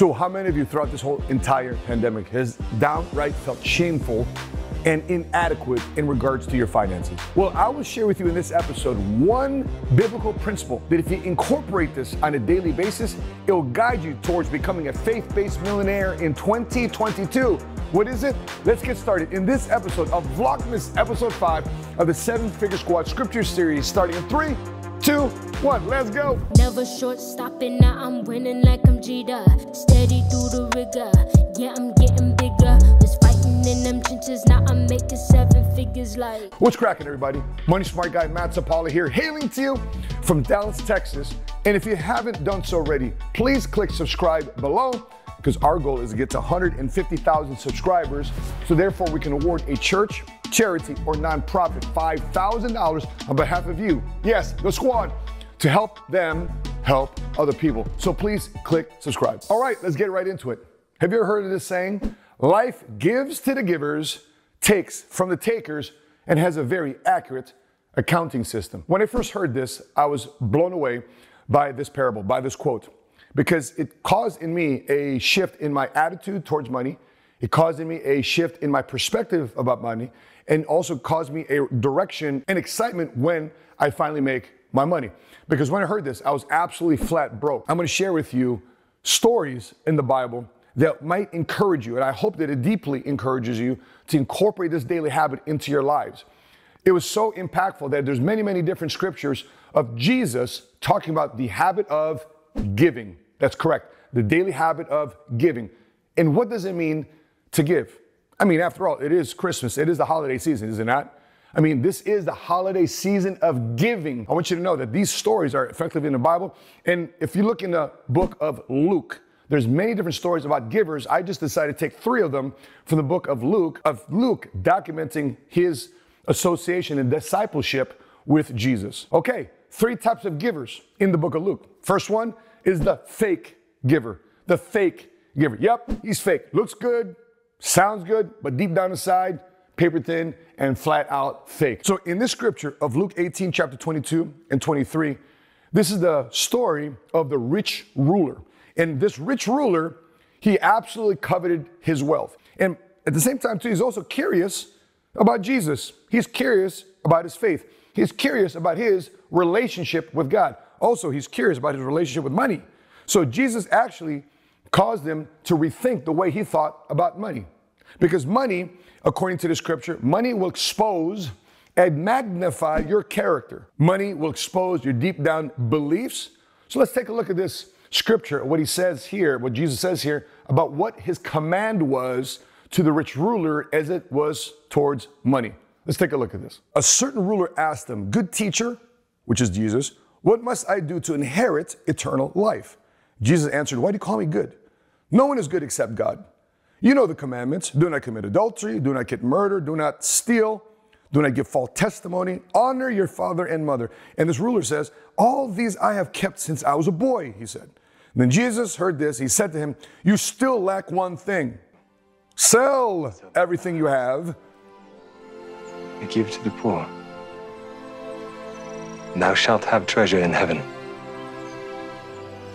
So, how many of you throughout this whole entire pandemic has downright felt shameful and inadequate in regards to your finances? Well, I will share with you in this episode one biblical principle that if you incorporate this on a daily basis, it will guide you towards becoming a faith based millionaire in 2022. What is it? Let's get started. In this episode of Vlogmas, episode 5 of the Seven Figure Squad Scripture Series, starting in 3, 2, 1, let's go. Never short stopping, now I'm winning like I'm Jeter. Steady through the rigor, yeah, I'm getting bigger. Was fighting in them trenches, now I'm making seven figures like. What's cracking, everybody? Money Smart Guy Matt Sapaula here, hailing to you from Dallas, Texas. And if you haven't done so already, please click subscribe below because our goal is to get to 150,000 subscribers. So therefore, we can award a church, charity, or nonprofit $5,000 on behalf of you. Yes, the squad to help them help other people. So please click subscribe. All right, let's get right into it. Have you ever heard of this saying? Life gives to the givers, takes from the takers, and has a very accurate accounting system. When I first heard this, I was blown away by this parable, by this quote because it caused in me a shift in my attitude towards money. It caused in me a shift in my perspective about money and also caused me a direction and excitement when I finally make my money. Because when I heard this, I was absolutely flat broke. I'm gonna share with you stories in the Bible that might encourage you, and I hope that it deeply encourages you to incorporate this daily habit into your lives. It was so impactful that there's many, many different scriptures of Jesus talking about the habit of giving. That's correct. The daily habit of giving. And what does it mean to give? I mean, after all, it is Christmas. It is the holiday season, is it not? I mean, this is the holiday season of giving. I want you to know that these stories are effectively in the Bible. And if you look in the book of Luke, there's many different stories about givers. I just decided to take three of them from the book of Luke, of Luke documenting his association and discipleship with Jesus. Okay, three types of givers in the book of Luke. First one is the fake giver. The fake giver. Yep, he's fake. Looks good, sounds good, but deep down inside, paper thin and flat out fake. So in this scripture of Luke 18, chapter 22 and 23, this is the story of the rich ruler. And this rich ruler, he absolutely coveted his wealth. And at the same time, too, he's also curious about Jesus. He's curious about his faith. He's curious about his relationship with God. Also, he's curious about his relationship with money. So Jesus actually caused him to rethink the way he thought about money. Because money, according to the scripture, money will expose and magnify your character. Money will expose your deep down beliefs. So let's take a look at this scripture, what he says here, what Jesus says here about what his command was to the rich ruler as it was towards money. Let's take a look at this. A certain ruler asked him, Good teacher, which is Jesus, what must I do to inherit eternal life? Jesus answered, Why do you call me good? No one is good except God. You know the commandments do not commit adultery, do not commit murder, do not steal, do not give false testimony, honor your father and mother. And this ruler says, All these I have kept since I was a boy, he said. And then Jesus heard this. He said to him, You still lack one thing. Sell everything you have and give to the poor and thou shalt have treasure in heaven.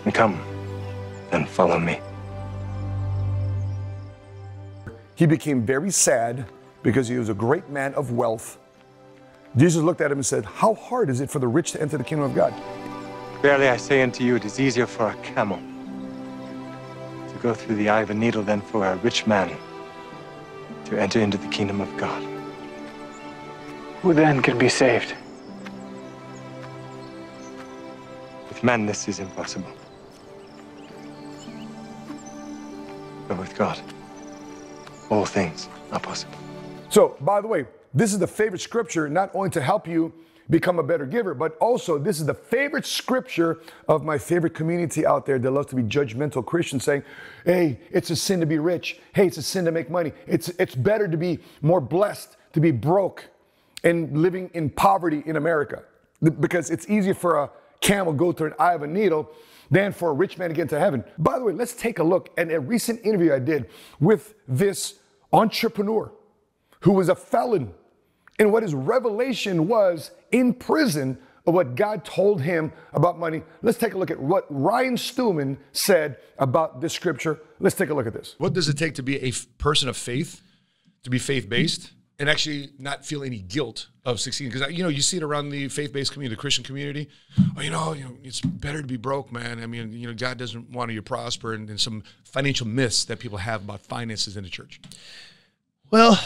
And come and follow me. He became very sad because he was a great man of wealth. Jesus looked at him and said, How hard is it for the rich to enter the kingdom of God? Verily I say unto you, it is easier for a camel to go through the eye of a needle than for a rich man to enter into the kingdom of God. Who then can be saved? With man, this is impossible. But with God, all things are possible. So, by the way, this is the favorite scripture not only to help you become a better giver, but also this is the favorite scripture of my favorite community out there that loves to be judgmental Christians saying, hey, it's a sin to be rich. Hey, it's a sin to make money. It's, it's better to be more blessed, to be broke and living in poverty in America because it's easier for a camel to go through an eye of a needle than for a rich man to get into heaven. By the way, let's take a look at a recent interview I did with this entrepreneur who was a felon and what his revelation was in prison of what God told him about money. Let's take a look at what Ryan Stewman said about this scripture. Let's take a look at this. What does it take to be a person of faith, to be faith based, and actually not feel any guilt of succeeding? Because you know you see it around the faith based community, the Christian community. Oh, you know, you know, it's better to be broke, man. I mean, you know, God doesn't want you to prosper, and, and some financial myths that people have about finances in the church. Well,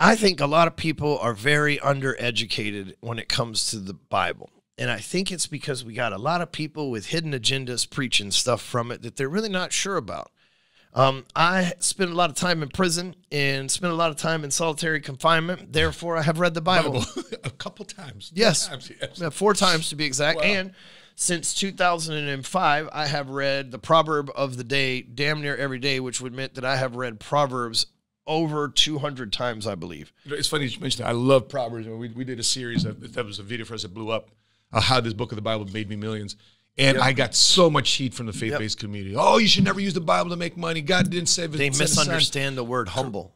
I think a lot of people are very undereducated when it comes to the Bible. And I think it's because we got a lot of people with hidden agendas preaching stuff from it that they're really not sure about. Um, I spent a lot of time in prison and spent a lot of time in solitary confinement. Therefore, I have read the Bible. a couple times. Yes. Times, yes. Four times to be exact. Wow. And since 2005, I have read the proverb of the day damn near every day, which would mean that I have read Proverbs over 200 times, I believe. It's funny you mentioned that. I love Proverbs. We, we did a series of, that was a video for us that blew up, uh, how this book of the Bible made me millions. And I got so much heat from the faith based community. Oh, you should never use the Bible to make money. God didn't save They his son. misunderstand the word humble.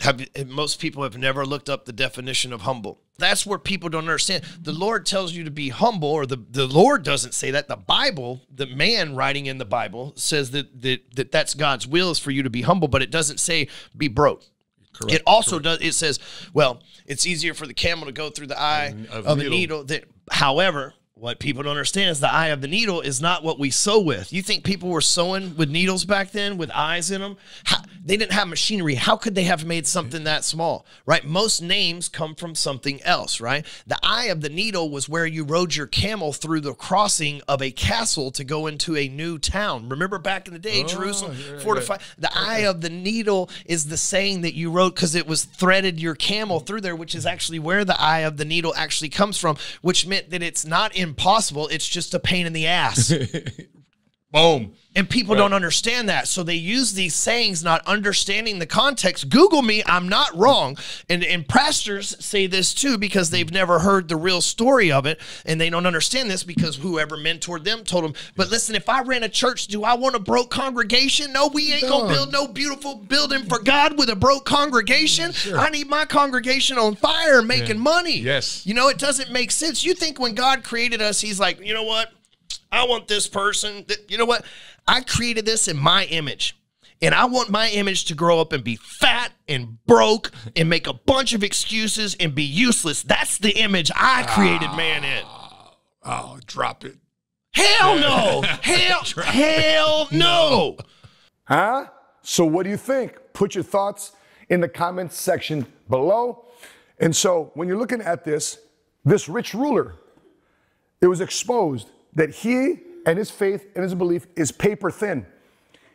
Have most people have never looked up the definition of humble. That's where people don't understand. The Lord tells you to be humble, or the, the Lord doesn't say that. The Bible, the man writing in the Bible, says that, that that that's God's will is for you to be humble, but it doesn't say be broke. Correct. it also does. It says, well, it's easier for the camel to go through the eye Of of, a needle. needle. That, however, what people don't understand is the eye of the needle is not what we sew with. You think people were sewing with needles back then with eyes in them? How, they didn't have machinery. How could they have made something that small? Right? Most names come from something else. Right? The eye of the needle was where you rode your camel through the crossing of a castle to go into a new town. Remember back in the day, oh, Jerusalem fortified. The eye of the needle is the saying that you wrote because it was threaded your camel through there, which is actually where the eye of the needle actually comes from, which meant that it's not impossible. It's just a pain in the ass. Boom. And people don't understand that. So they use these sayings not understanding the context. Google me, I'm not wrong. And and pastors say this too because they've never heard the real story of it and they don't understand this because whoever mentored them told them, "But listen, if I ran a church, do I want a broke congregation? No, we ain't going to build no beautiful building for God with a broke congregation. I need my congregation on fire making money." Yes. You know, it doesn't make sense. You think when God created us, he's like, "You know what? I want this person. Th- You know what? I created this in my image. And I want my image to grow up and be fat and broke and make a bunch of excuses and be useless. That's the image I created man in. Ah, oh, drop it. Hell no. Hell, hell no. Huh? So, what do you think? Put your thoughts in the comments section below. And so, when you're looking at this, this rich ruler, it was exposed that he and his faith and his belief is paper thin.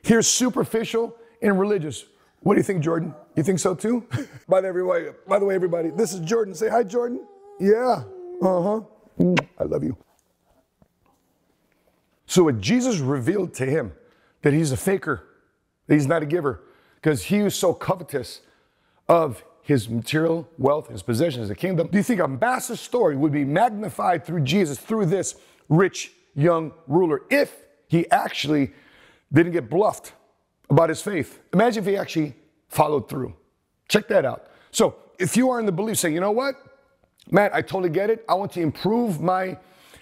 Here's superficial and religious. What do you think, Jordan? You think so too? by the way, by the way, everybody, this is Jordan. Say hi, Jordan. Yeah. Uh huh. I love you. So what Jesus revealed to him that he's a faker, that he's not a giver, because he was so covetous of his material wealth, his possessions, the kingdom. Do you think a massive story would be magnified through Jesus, through this rich young ruler, if he actually didn't get bluffed about his faith? Imagine if he actually followed through. Check that out. So if you are in the belief saying, you know what? Matt, I totally get it. I want to improve my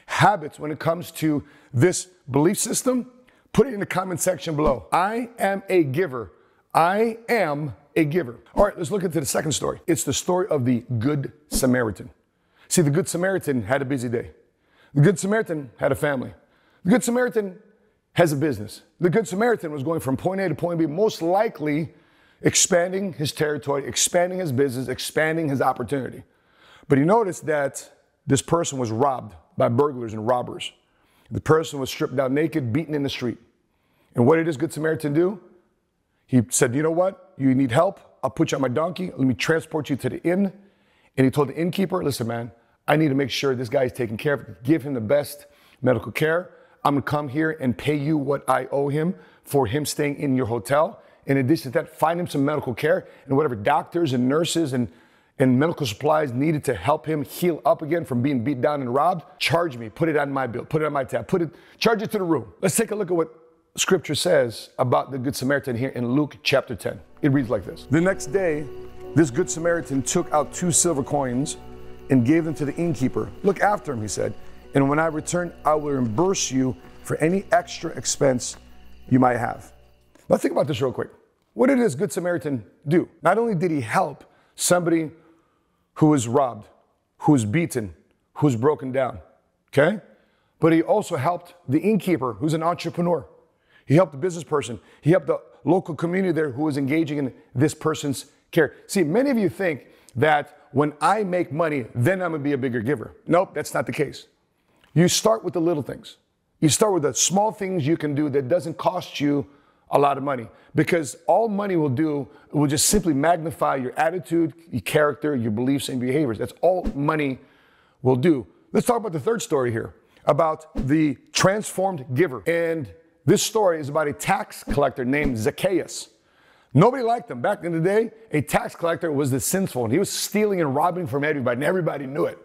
habits when it comes to this belief system. Put it in the comment section below. I am a giver. I am a giver. All right, let's look into the second story. It's the story of the Good Samaritan. See, the Good Samaritan had a busy day. The Good Samaritan had a family. The Good Samaritan has a business. The Good Samaritan was going from point A to point B, most likely expanding his territory, expanding his business, expanding his opportunity. But he noticed that this person was robbed by burglars and robbers. The person was stripped down naked, beaten in the street. And what did this Good Samaritan do? He said, You know what? You need help? I'll put you on my donkey. Let me transport you to the inn. And he told the innkeeper, Listen, man, I need to make sure this guy is taken care of. Give him the best medical care. I'm gonna come here and pay you what I owe him for him staying in your hotel. In addition to that, find him some medical care and whatever doctors and nurses and, and medical supplies needed to help him heal up again from being beat down and robbed. Charge me, put it on my bill, put it on my tab, put it, charge it to the room. Let's take a look at what scripture says about the Good Samaritan here in Luke chapter 10. It reads like this The next day, this Good Samaritan took out two silver coins and gave them to the innkeeper. Look after him, he said, and when I return, I will reimburse you for any extra expense you might have. Now, think about this real quick. What did this Good Samaritan do? Not only did he help somebody who was robbed, who was beaten, who was broken down, okay? But he also helped the innkeeper who's an entrepreneur. He helped the business person. He helped the local community there who was engaging in this person's care. See, many of you think that when I make money, then I'm gonna be a bigger giver. Nope, that's not the case. You start with the little things. You start with the small things you can do that doesn't cost you a lot of money because all money will do will just simply magnify your attitude, your character, your beliefs and behaviors. That's all money will do. Let's talk about the third story here about the transformed giver. And this story is about a tax collector named Zacchaeus. Nobody liked him. Back in the day, a tax collector was the sinful, and he was stealing and robbing from everybody, and everybody knew it.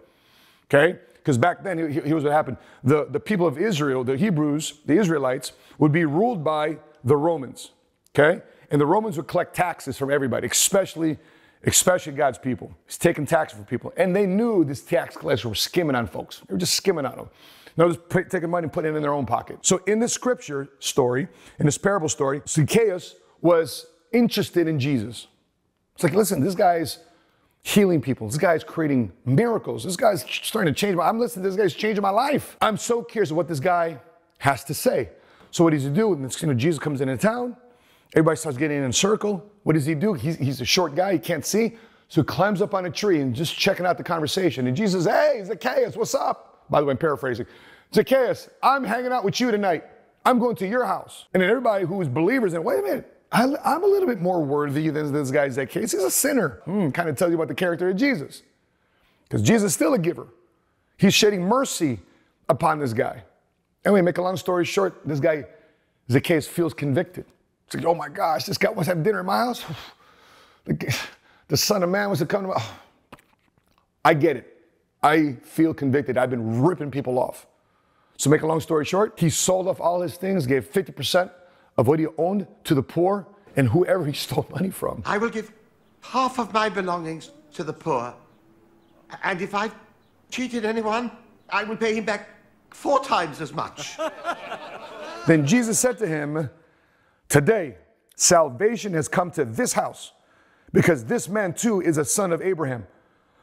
Okay? Because back then, here's what happened. The, the people of Israel, the Hebrews, the Israelites, would be ruled by the Romans. Okay? And the Romans would collect taxes from everybody, especially, especially God's people. He's taking taxes from people. And they knew this tax collectors were skimming on folks. They were just skimming on them. No, just taking money and putting it in their own pocket. So in this scripture story, in this parable story, Zacchaeus was interested in Jesus. It's like, listen, this guy's healing people. This guy's creating miracles. This guy's starting to change my I'm listening, this guy's changing my life. I'm so curious what this guy has to say. So what does he do? And you know, Jesus comes into town. Everybody starts getting in a circle. What does he do? He's, he's a short guy. He can't see. So he climbs up on a tree and just checking out the conversation. And Jesus, hey, Zacchaeus, what's up? By the way, I'm paraphrasing. Zacchaeus, I'm hanging out with you tonight. I'm going to your house. And then everybody who is believers, and wait a minute, I, am a little bit more worthy than this guy Zacchaeus. He's a sinner. Hmm, kind of tells you about the character of Jesus. Because Jesus is still a giver. He's shedding mercy upon this guy. Anyway, make a long story short, this guy, Zacchaeus, feels convicted. He's like, oh my gosh, this guy wants to have dinner in my house. The, the Son of Man wants to come to my. I get it. I feel convicted. I've been ripping people off. So, make a long story short, he sold off all his things, gave 50% of what he owned to the poor and whoever he stole money from. I will give half of my belongings to the poor. And if I've cheated anyone, I will pay him back four times as much. then Jesus said to him, Today, salvation has come to this house because this man too is a son of Abraham.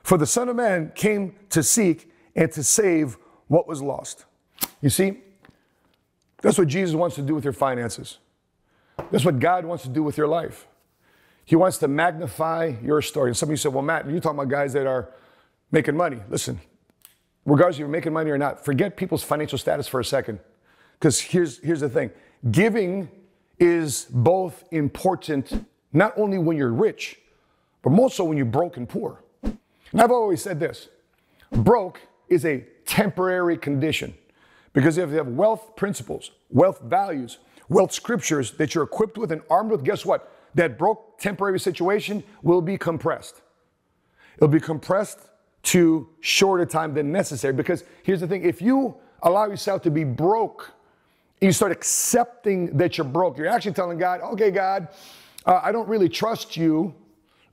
For the Son of Man came to seek and to save what was lost. You see, that's what Jesus wants to do with your finances. That's what God wants to do with your life. He wants to magnify your story. And some of you said, well, Matt, you're talking about guys that are making money. Listen, regardless if you're making money or not, forget people's financial status for a second. Because here's, here's the thing giving is both important, not only when you're rich, but more so when you're broke and poor. And I've always said this broke is a temporary condition. Because if you have wealth principles, wealth values, wealth scriptures that you're equipped with and armed with, guess what? That broke temporary situation will be compressed. It'll be compressed to shorter time than necessary. Because here's the thing if you allow yourself to be broke, you start accepting that you're broke, you're actually telling God, okay, God, uh, I don't really trust you.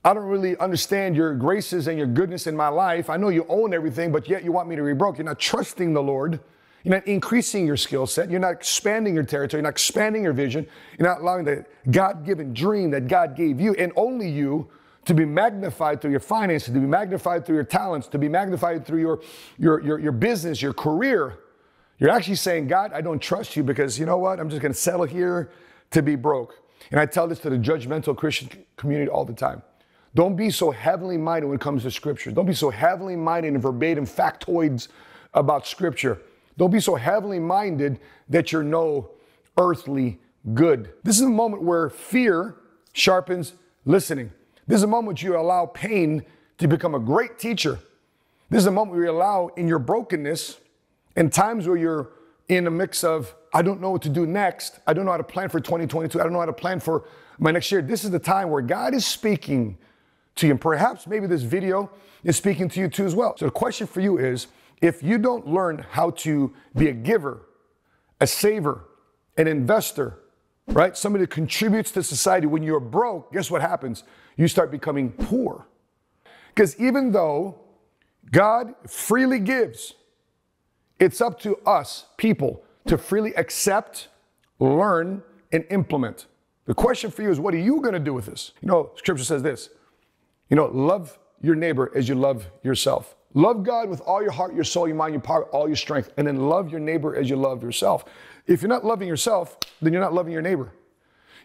I don't really understand your graces and your goodness in my life. I know you own everything, but yet you want me to be broke. You're not trusting the Lord. You're not increasing your skill set. You're not expanding your territory. You're not expanding your vision. You're not allowing the God given dream that God gave you and only you to be magnified through your finances, to be magnified through your talents, to be magnified through your, your, your, your business, your career. You're actually saying, God, I don't trust you because you know what? I'm just going to settle here to be broke. And I tell this to the judgmental Christian community all the time. Don't be so heavenly minded when it comes to scripture. Don't be so heavenly minded in verbatim factoids about scripture. Don't be so heavenly minded that you're no earthly good. This is a moment where fear sharpens listening. This is a moment you allow pain to become a great teacher. This is a moment where you allow in your brokenness and times where you're in a mix of, I don't know what to do next. I don't know how to plan for 2022. I don't know how to plan for my next year. This is the time where God is speaking to you. And perhaps maybe this video is speaking to you too as well. So the question for you is, if you don't learn how to be a giver, a saver, an investor, right? Somebody that contributes to society, when you're broke, guess what happens? You start becoming poor. Because even though God freely gives. It's up to us, people, to freely accept, learn, and implement. The question for you is what are you going to do with this? You know, scripture says this you know, love your neighbor as you love yourself. Love God with all your heart, your soul, your mind, your power, all your strength, and then love your neighbor as you love yourself. If you're not loving yourself, then you're not loving your neighbor.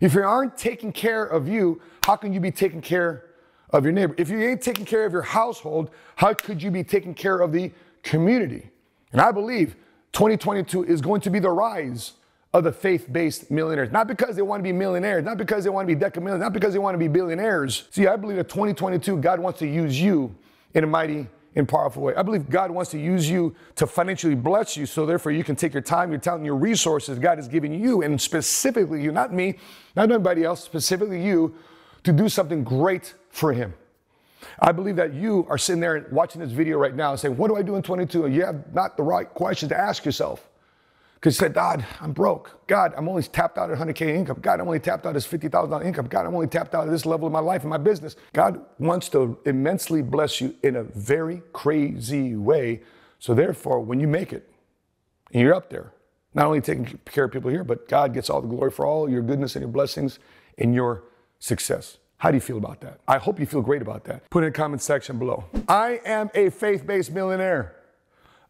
If you aren't taking care of you, how can you be taking care of your neighbor? If you ain't taking care of your household, how could you be taking care of the community? And I believe 2022 is going to be the rise of the faith-based millionaires. Not because they want to be millionaires, not because they want to be decamillionaires, not because they want to be billionaires. See, I believe that 2022, God wants to use you in a mighty and powerful way. I believe God wants to use you to financially bless you, so therefore you can take your time, your talent, your resources God has given you, and specifically you, not me, not anybody else, specifically you, to do something great for Him. I believe that you are sitting there watching this video right now and saying, What do I do in 22? And you have not the right question to ask yourself. You said, God, I'm broke. God, I'm only tapped out at 100K income. God, I'm only tapped out at $50,000 income. God, I'm only tapped out at this level of my life and my business. God wants to immensely bless you in a very crazy way. So therefore, when you make it and you're up there, not only taking care of people here, but God gets all the glory for all your goodness and your blessings and your success. How do you feel about that? I hope you feel great about that. Put in the comment section below. I am a faith-based millionaire.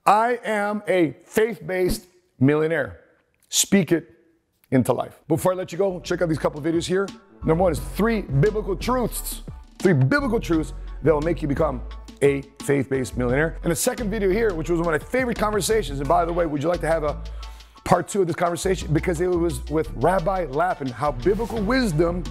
I am a faith-based millionaire. Speak it into life. Before I let you go, check out these couple videos here. Number one is three biblical truths, three biblical truths that will make you become a faith-based millionaire. And the second video here, which was one of my favorite conversations, and by the way, would you like to have a part two of this conversation? Because it was with Rabbi Lapin, how biblical wisdom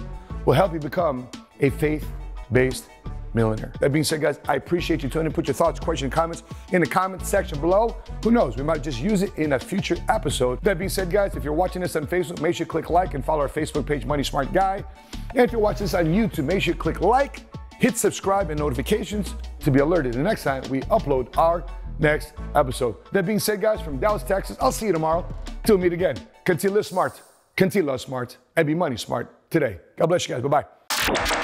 will help you become a faith-based millionaire. That being said, guys, I appreciate you tuning in. Put your thoughts, questions, comments in the comment section below. Who knows? We might just use it in a future episode. That being said, guys, if you're watching this on Facebook, make sure you click like and follow our Facebook page, Money Smart Guy. And if you're watching this on YouTube, make sure you click like, hit subscribe and notifications to be alerted the next time we upload our next episode. That being said, guys, from Dallas, Texas, I'll see you tomorrow. Till meet again. Continue to live smart, continue to love smart, and be money smart today. God bless you guys. Bye bye.